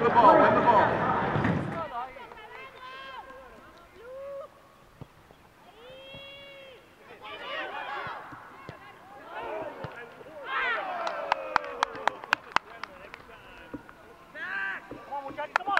Win the ball, win the ball. Come on,